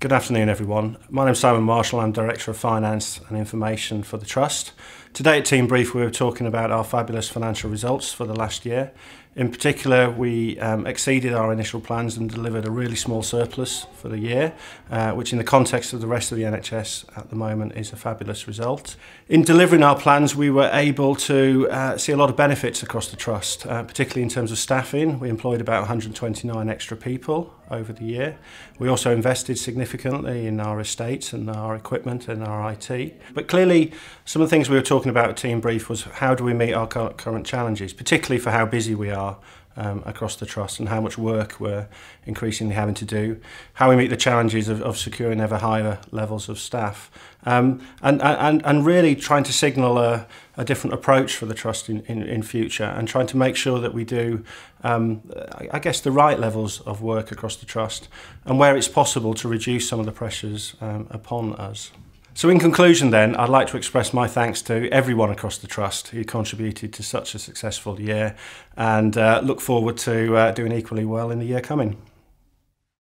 Good afternoon, everyone. My name is Simon Marshall. I'm Director of Finance and Information for the Trust. Today at Team Brief, we were talking about our fabulous financial results for the last year. In particular, we um, exceeded our initial plans and delivered a really small surplus for the year, uh, which in the context of the rest of the NHS at the moment is a fabulous result. In delivering our plans, we were able to uh, see a lot of benefits across the Trust, uh, particularly in terms of staffing. We employed about 129 extra people over the year. We also invested significantly in our estates and our equipment and our IT. But clearly, some of the things we were talking talking about a team brief was how do we meet our current challenges, particularly for how busy we are um, across the trust and how much work we're increasingly having to do, how we meet the challenges of, of securing ever higher levels of staff, um, and, and, and really trying to signal a, a different approach for the trust in, in, in future and trying to make sure that we do, um, I guess, the right levels of work across the trust and where it's possible to reduce some of the pressures um, upon us. So in conclusion then, I'd like to express my thanks to everyone across the Trust who contributed to such a successful year and uh, look forward to uh, doing equally well in the year coming.